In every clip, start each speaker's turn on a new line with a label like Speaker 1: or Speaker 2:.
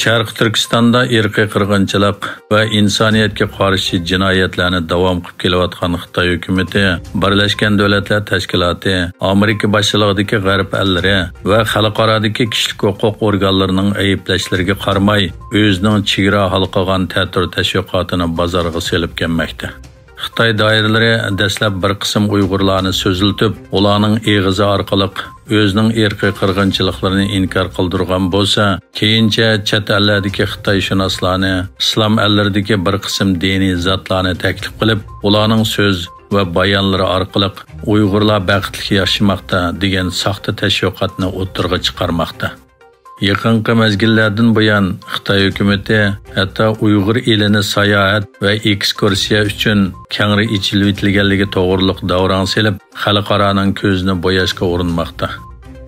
Speaker 1: Sharq Turkistonda irqiy qirg'inchilik va insoniyatga qarshi jinoyatlarni davom qilib kelayotgan Xitoy hukumati Birlashgan Davlatlar Tashkiloti, Amerika boshchiligidagi g'arb allari va xalqarodagi kishilik huquq organlarining ayblashlariga qaramay, o'zining chegara halqagan ta'tir tashviqotini bozorga selib kelmoqda. Xitoy doiralari dastlab bir qism Uyg'urlarni so'ziltib, ularning eg'izi orqali o'zining irqiy qirg'inchiliklarini inkor qildirgan bo'lsa, keyincha chet ellardagi Xitoyshunoslarni, islom ellardagi bir qism diniy zotlarni taklif qilib, ularning so'z va bayonlari orqali Uyg'urlar baxtli yashamoqda degan soxta tashviqotni o'ttirg'a chiqarmoqda. Yaqinqi mezgillardan buyon Xitoy hukumatı hatto Uyg'ur elini sayohat va ekskursiya uchun kengri ichilib etilganligi to'g'riliq davron selib, xalqaroning ko'zini bo'yashga urinmoqda.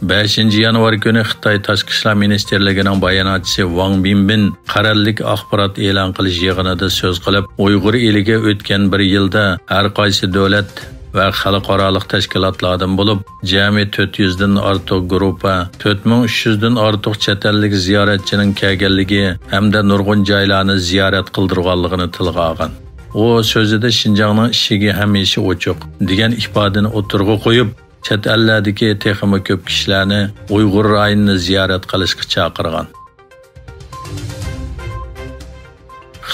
Speaker 1: 5 yanvar kuni Xitoy Tashqi ishlar ministrligining bayonotchisi Wang Binbin qarorlik axborot e'lon qilish yig'inida so'z qilib, Uyg'ur eliga o'tgan bir yilda har qaysi davlat va xalqaroliq tashkilotlardan bo'lib, jami 400 dan ortiq guruhga, 4300 dan ortiq chet ellik ziyoratchining kelganligi hamda nurg'un joylarni ziyorat qildirganligini tilga olgan. u so'zida shinjongning ishiga hamisha ochiq degan ifodani o'tirg'a qo'yib chet ellardagi texmi ko'p kishilarni uyg'ur rayonini ziyorat qilishga chaqirgan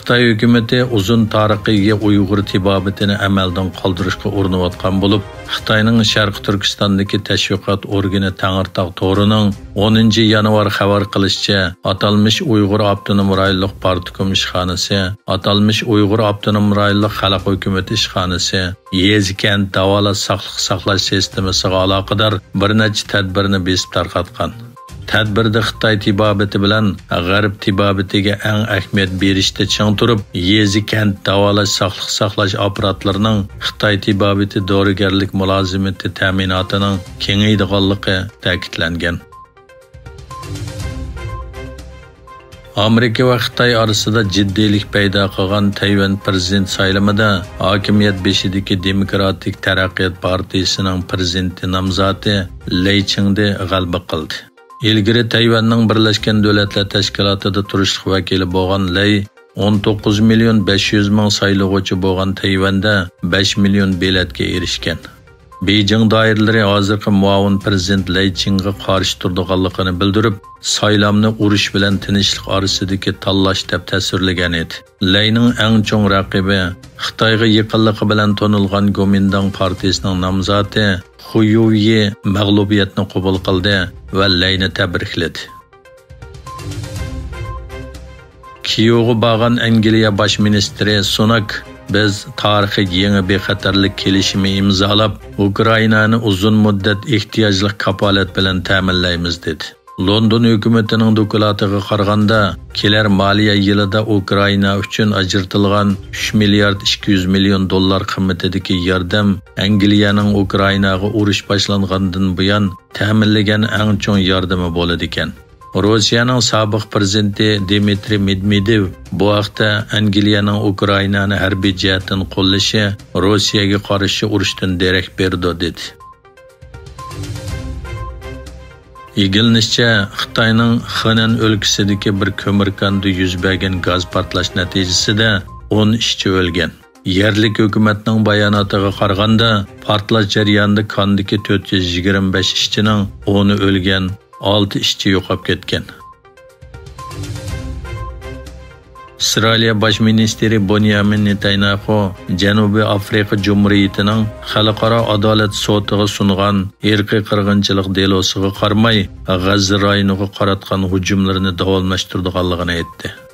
Speaker 1: Xitoy hukumatı uzun tarixiga Uyg'ur tibobatini amaldan qoldirishga urinayotgan bo'lib, Xitoyning Sharq Turkistondagi tashviqot organi Tangirtog' to'rining 10 yanvar xabar qilishicha, atalmish Uyg'ur avtonom rayonlik partikum ishxonasi, atalmish Uyg'ur avtonom rayonlik xalq hukumati ishxonasi, saqliq saqlash sistemasiga aloqador bir necha tadbirni besib tarqatgan. Tadbirda xitoy tibobati bilan g'arb tibobitiga eng ahamiyat berishda chang turib yezi kand davolash sog'liq saqlash apparatlarining xitoy tibobati dorigarlik mulozimati ta'minotining kengaydiganligi ta'kidlangan. Amerika va xitoy orasida jiddiylik paydo qilgan tayvan prezident saylamida hokimiyat beshidagi demokratik taraqqiyot partiyasining prezidenti nomzodi ley chingdi g'alaba qildi. Ilgari tayvanning birlashgan davlatlar tashkilotida turishliq vakili bo'lgan lay 19 million 500 ming saylovchi bo'lgan tayvanda 5 million biletga erishgan. Beijing doiralari hozirgi muavin prezident Lay Chingga qarshi turdiganligini bildirib, saylamni urush bilan tinchlik orasidagi tanlash deb tasvirlagan edi. Layning eng chong raqibi Xitoyga yaqinligi bilan tonilgan Gomindang partiyasining nomzodi Xuyuyi mag'lubiyatni qabul qildi va Layni tabrikladi. Kiyevga borgan Angliya bosh ministri Sunak biz tarixiy yangi bexatarlik kelishimi imzolab, Ukrainani uzun muddat ehtiyojli kapolat bilan ta'minlaymiz dedi. London hukumatining doklatiga qaraganda, kelar moliya yilida Ukraina uchun ajratilgan 3 milliard 200 million dollar qimmatidagi yordam Angliyaning Ukrainaga urush boshlangandan buyon ta'minlagan eng chong yordami bo'ladi ekan. Prezidenti Dmitriy Medvedev bu vaqtda Angliyaning Ukrainani harbiy jihatdan qo'llashi Rossiyaga qarshi urushdan derak berdi dedi. Egilinishcha, Xitoyning Xanan o'lkasidagi bir ko'mir konda yuz bergan gaz portlash natijasida 10 ishchi o'lgan. Yerlik hukumatning bayonotiga qaraganda, portlash jarayonida kondagi 425 ishchining 10i o'lgan, 6 ishchi yo'qolib ketgan. Avstraliya bosh ministri Bonyamin netanyaxu Janubiy Afrika Jumhuriyatining xalqaro adolat sotiga sungan irqiy qirg'inchilik delosiga qaramay G'azza rayoniga qaratgan hujumlarni davolmashtirganligini aytdi.